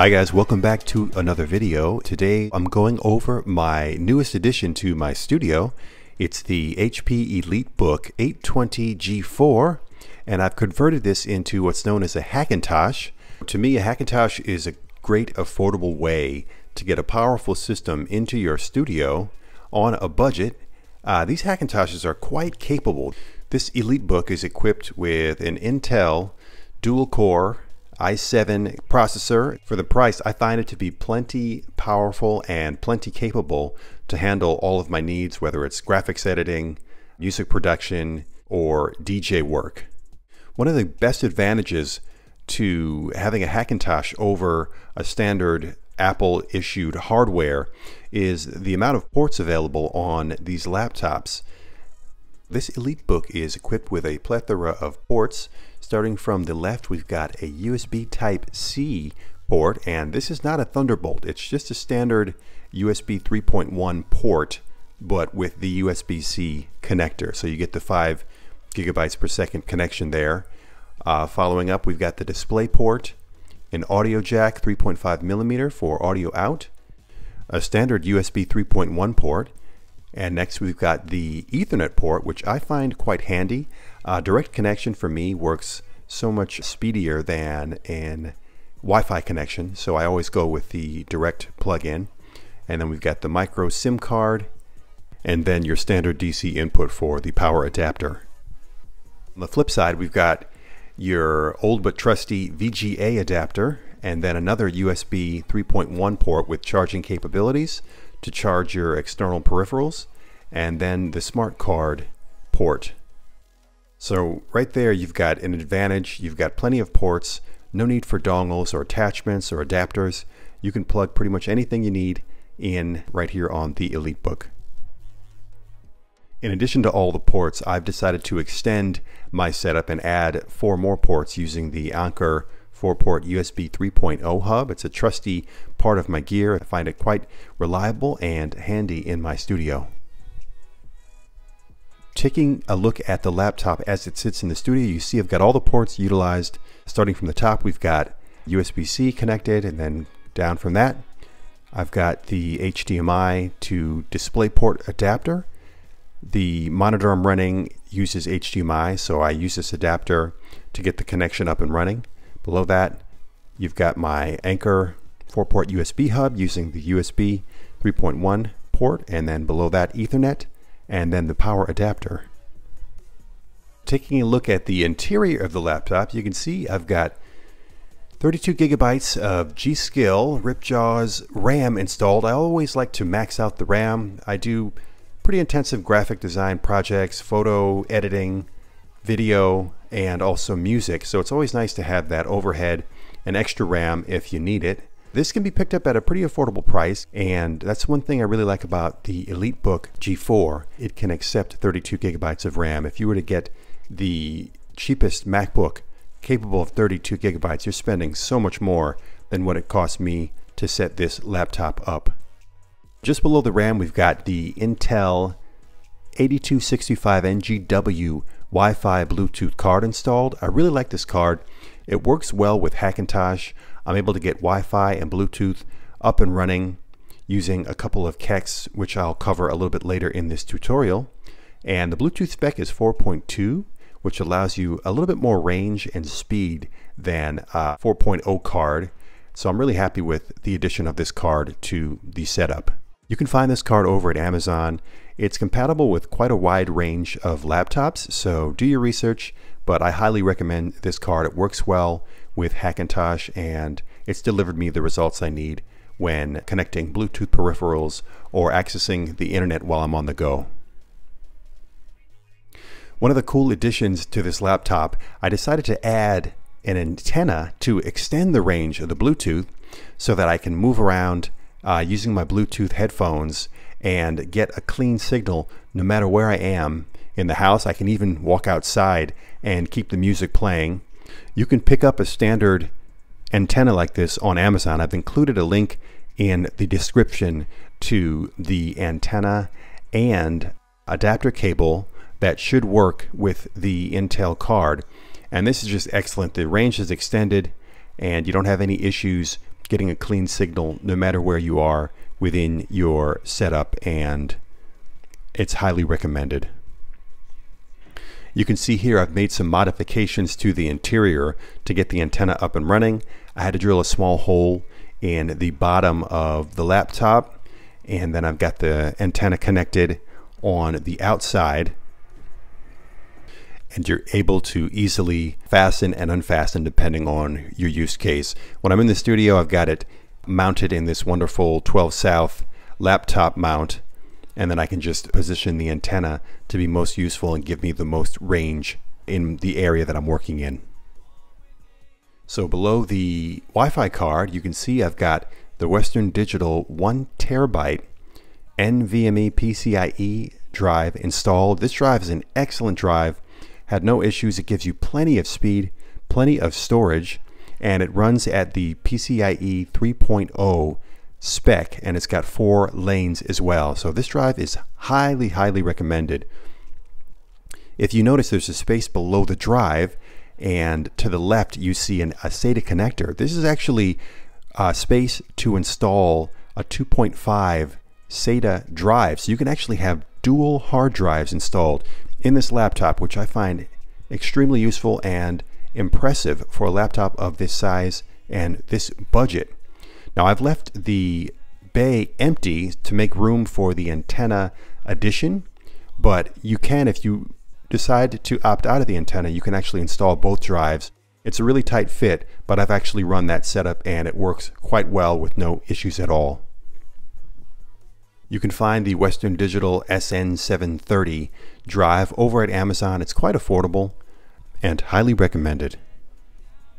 Hi guys, welcome back to another video. Today I'm going over my newest addition to my studio. It's the HP EliteBook 820G4 and I've converted this into what's known as a Hackintosh. To me a Hackintosh is a great affordable way to get a powerful system into your studio on a budget. Uh, these Hackintoshes are quite capable. This EliteBook is equipped with an Intel dual core i7 processor. For the price, I find it to be plenty powerful and plenty capable to handle all of my needs, whether it's graphics editing, music production, or DJ work. One of the best advantages to having a Hackintosh over a standard Apple issued hardware is the amount of ports available on these laptops. This EliteBook is equipped with a plethora of ports Starting from the left, we've got a USB Type-C port, and this is not a Thunderbolt. It's just a standard USB 3.1 port, but with the USB-C connector. So you get the 5 gigabytes per second connection there. Uh, following up, we've got the display port, an audio jack 3.5 millimeter for audio out, a standard USB 3.1 port, and next we've got the Ethernet port, which I find quite handy. Uh, direct connection for me works so much speedier than an Wi-Fi connection, so I always go with the direct plug-in. And then we've got the micro SIM card, and then your standard DC input for the power adapter. On the flip side, we've got your old but trusty VGA adapter, and then another USB 3.1 port with charging capabilities to charge your external peripherals, and then the smart card port. So right there you've got an advantage, you've got plenty of ports, no need for dongles or attachments or adapters. You can plug pretty much anything you need in right here on the EliteBook. In addition to all the ports, I've decided to extend my setup and add four more ports using the Anker 4-port USB 3.0 hub. It's a trusty part of my gear. I find it quite reliable and handy in my studio. Taking a look at the laptop as it sits in the studio, you see I've got all the ports utilized. Starting from the top, we've got USB-C connected, and then down from that, I've got the HDMI to DisplayPort adapter. The monitor I'm running uses HDMI, so I use this adapter to get the connection up and running. Below that, you've got my Anker 4-port USB hub using the USB 3.1 port, and then below that Ethernet, and then the power adapter. Taking a look at the interior of the laptop, you can see I've got 32 gigabytes of G.Skill Ripjaws RAM installed. I always like to max out the RAM. I do pretty intensive graphic design projects, photo editing, video, and also music. So it's always nice to have that overhead and extra RAM if you need it. This can be picked up at a pretty affordable price, and that's one thing I really like about the EliteBook G4. It can accept 32 gigabytes of RAM. If you were to get the cheapest MacBook capable of 32 gigabytes, you're spending so much more than what it cost me to set this laptop up. Just below the RAM, we've got the Intel 8265NGW Wi-Fi Bluetooth card installed. I really like this card. It works well with Hackintosh. I'm able to get Wi-Fi and Bluetooth up and running using a couple of kexts, which I'll cover a little bit later in this tutorial. And the Bluetooth spec is 4.2, which allows you a little bit more range and speed than a 4.0 card. So I'm really happy with the addition of this card to the setup. You can find this card over at Amazon. It's compatible with quite a wide range of laptops, so do your research, but I highly recommend this card. It works well with Hackintosh and it's delivered me the results I need when connecting Bluetooth peripherals or accessing the internet while I'm on the go. One of the cool additions to this laptop, I decided to add an antenna to extend the range of the Bluetooth so that I can move around uh, using my Bluetooth headphones and get a clean signal no matter where I am in the house. I can even walk outside and keep the music playing. You can pick up a standard antenna like this on Amazon. I've included a link in the description to the antenna and adapter cable that should work with the Intel card. And this is just excellent. The range is extended and you don't have any issues getting a clean signal no matter where you are within your setup and it's highly recommended. You can see here I've made some modifications to the interior to get the antenna up and running. I had to drill a small hole in the bottom of the laptop and then I've got the antenna connected on the outside and you're able to easily fasten and unfasten depending on your use case. When I'm in the studio, I've got it mounted in this wonderful 12 South laptop mount, and then I can just position the antenna to be most useful and give me the most range in the area that I'm working in. So below the Wi-Fi card, you can see I've got the Western Digital 1 terabyte NVMe PCIe drive installed. This drive is an excellent drive had no issues. It gives you plenty of speed, plenty of storage, and it runs at the PCIe 3.0 spec, and it's got four lanes as well. So this drive is highly, highly recommended. If you notice there's a space below the drive, and to the left you see an, a SATA connector. This is actually a space to install a 2.5 SATA drive. So you can actually have dual hard drives installed in this laptop, which I find extremely useful and impressive for a laptop of this size and this budget. Now I've left the bay empty to make room for the antenna addition, but you can, if you decide to opt out of the antenna, you can actually install both drives. It's a really tight fit, but I've actually run that setup and it works quite well with no issues at all. You can find the Western Digital SN730 drive over at Amazon. It's quite affordable and highly recommended.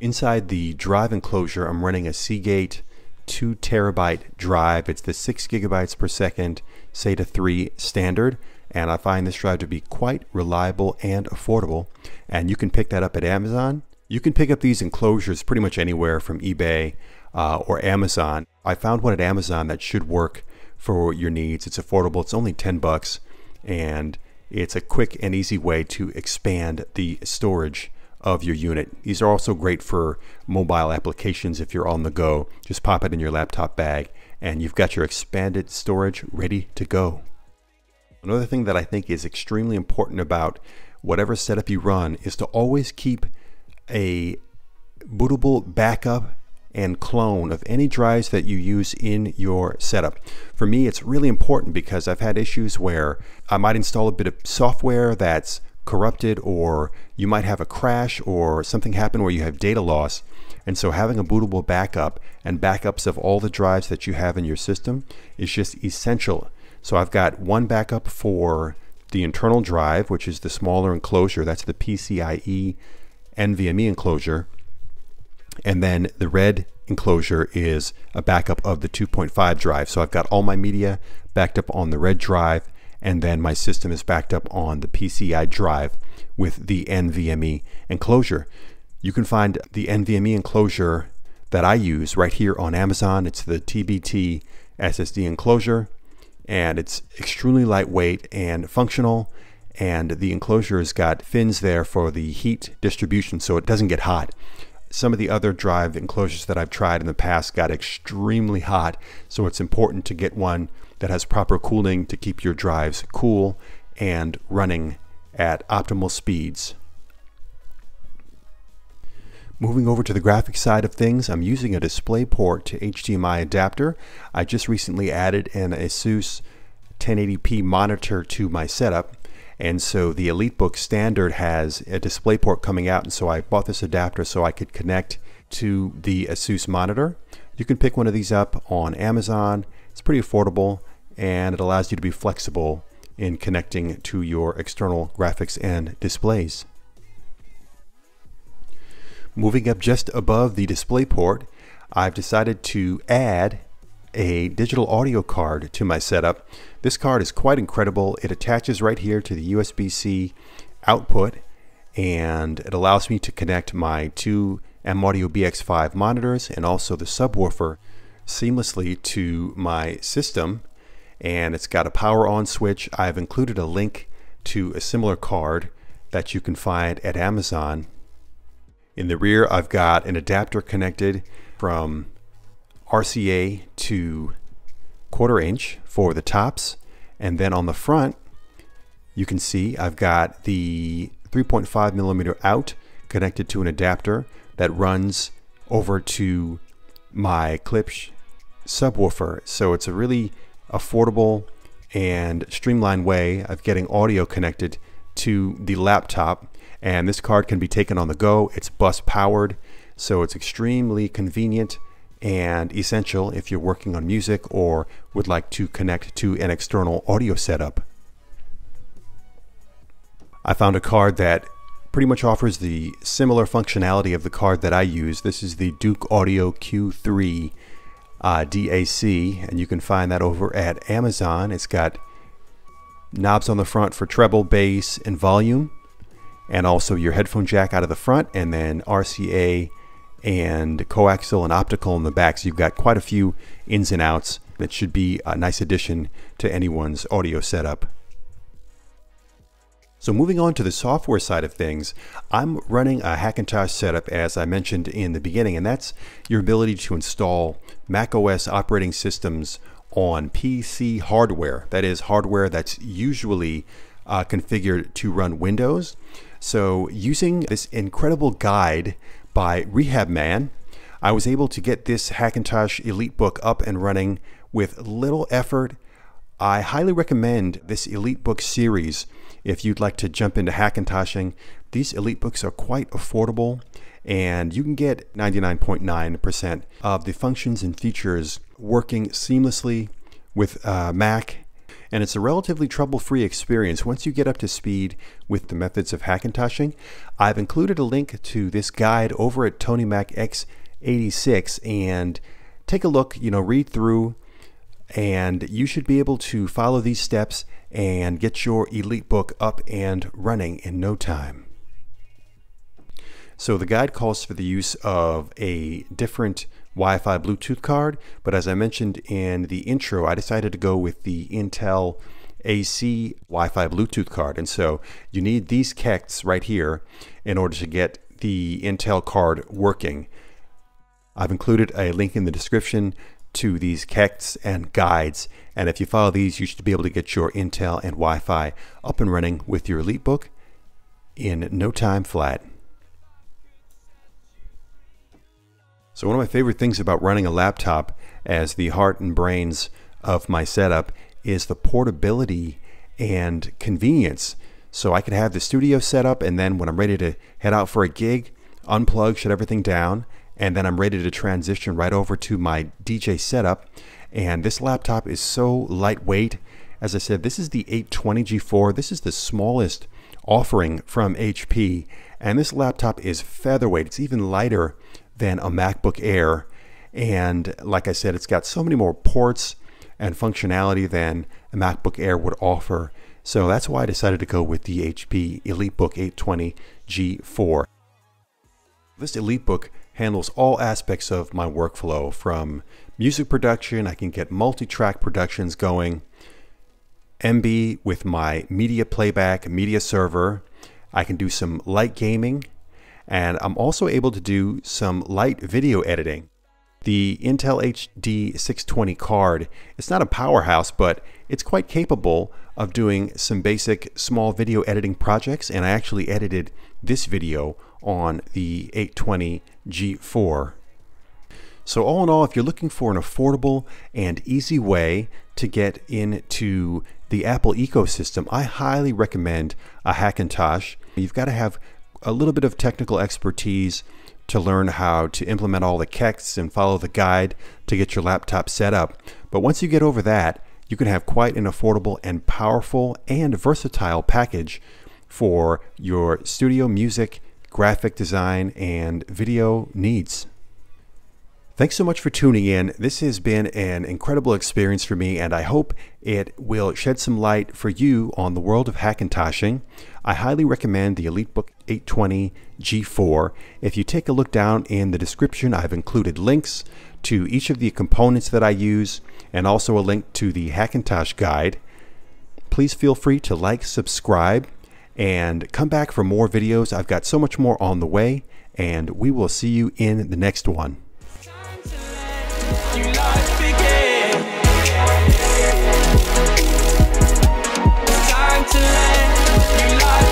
Inside the drive enclosure, I'm running a Seagate 2 terabyte drive. It's the 6 gigabytes per second SATA 3 standard, and I find this drive to be quite reliable and affordable. And you can pick that up at Amazon. You can pick up these enclosures pretty much anywhere from eBay uh, or Amazon. I found one at Amazon that should work for your needs. It's affordable. It's only 10 bucks and it's a quick and easy way to expand the storage of your unit. These are also great for mobile applications if you're on the go. Just pop it in your laptop bag and you've got your expanded storage ready to go. Another thing that I think is extremely important about whatever setup you run is to always keep a bootable backup and clone of any drives that you use in your setup. For me, it's really important because I've had issues where I might install a bit of software that's corrupted or you might have a crash or something happen where you have data loss. And so having a bootable backup and backups of all the drives that you have in your system is just essential. So I've got one backup for the internal drive, which is the smaller enclosure. That's the PCIe NVMe enclosure. And then the red enclosure is a backup of the 2.5 drive. So I've got all my media backed up on the red drive, and then my system is backed up on the PCI drive with the NVMe enclosure. You can find the NVMe enclosure that I use right here on Amazon. It's the TBT SSD enclosure, and it's extremely lightweight and functional. And the enclosure has got fins there for the heat distribution so it doesn't get hot some of the other drive enclosures that I've tried in the past got extremely hot, so it's important to get one that has proper cooling to keep your drives cool and running at optimal speeds. Moving over to the graphics side of things, I'm using a DisplayPort to HDMI adapter. I just recently added an ASUS 1080p monitor to my setup and so the EliteBook standard has a DisplayPort coming out. And so I bought this adapter so I could connect to the Asus monitor. You can pick one of these up on Amazon. It's pretty affordable and it allows you to be flexible in connecting to your external graphics and displays. Moving up just above the DisplayPort, I've decided to add a digital audio card to my setup. This card is quite incredible. It attaches right here to the USB-C output and it allows me to connect my two M-Audio BX5 monitors and also the subwoofer seamlessly to my system and it's got a power on switch. I've included a link to a similar card that you can find at Amazon. In the rear I've got an adapter connected from RCA to quarter inch for the tops. And then on the front, you can see I've got the 3.5 millimeter out connected to an adapter that runs over to my Klipsch subwoofer. So it's a really affordable and streamlined way of getting audio connected to the laptop. And this card can be taken on the go. It's bus powered, so it's extremely convenient and essential if you're working on music or would like to connect to an external audio setup. I found a card that pretty much offers the similar functionality of the card that I use. This is the Douk Audio Q3 uh, DAC, and you can find that over at Amazon. It's got knobs on the front for treble, bass, and volume, and also your headphone jack out of the front, and then RCA and coaxial and optical in the back. So you've got quite a few ins and outs. That should be a nice addition to anyone's audio setup. So moving on to the software side of things, I'm running a Hackintosh setup as I mentioned in the beginning, and that's your ability to install macOS operating systems on PC hardware. That is hardware that's usually uh, configured to run Windows. So using this incredible guide by RehabMan, I was able to get this Hackintosh EliteBook up and running with little effort. I highly recommend this EliteBook series if you'd like to jump into Hackintoshing, these EliteBooks are quite affordable and you can get 99.9% of the functions and features working seamlessly with uh, Mac. And it's a relatively trouble-free experience once you get up to speed with the methods of Hackintoshing. I've included a link to this guide over at tonymacx86 and take a look, you know, read through and you should be able to follow these steps and get your EliteBook up and running in no time. So the guide calls for the use of a different Wi-Fi Bluetooth card, but as I mentioned in the intro, I decided to go with the Intel AC Wi-Fi Bluetooth card. And so you need these kexts right here in order to get the Intel card working. I've included a link in the description to these kexts and guides. And if you follow these, you should be able to get your Intel and Wi-Fi up and running with your EliteBook in no time flat. So one of my favorite things about running a laptop as the heart and brains of my setup is the portability and convenience. So I could have the studio set up and then when I'm ready to head out for a gig, unplug, shut everything down, and then I'm ready to transition right over to my DJ setup. And this laptop is so lightweight. As I said, this is the 820 G4. This is the smallest offering from HP. And this laptop is featherweight. It's even lighter than a MacBook Air. And like I said, it's got so many more ports and functionality than a MacBook Air would offer. So that's why I decided to go with the HP EliteBook 820 G4. This EliteBook handles all aspects of my workflow from music production, I can get multi-track productions going, MB with my media playback, media server, I can do some light gaming, and I'm also able to do some light video editing. The Intel HD 620 card, it's not a powerhouse, but it's quite capable of doing some basic small video editing projects, and I actually edited this video on the 820 G4. So all in all, if you're looking for an affordable and easy way to get into the Apple ecosystem, I highly recommend a Hackintosh. You've got to have a little bit of technical expertise to learn how to implement all the kexts and follow the guide to get your laptop set up. But once you get over that, you can have quite an affordable and powerful and versatile package for your studio music graphic design, and video needs. Thanks so much for tuning in. This has been an incredible experience for me, and I hope it will shed some light for you on the world of Hackintoshing. I highly recommend the EliteBook 820 G4. If you take a look down in the description, I've included links to each of the components that I use and also a link to the Hackintosh guide. Please feel free to like, subscribe, and come back for more videos. I've got so much more on the way, and we will see you in the next one. you lie.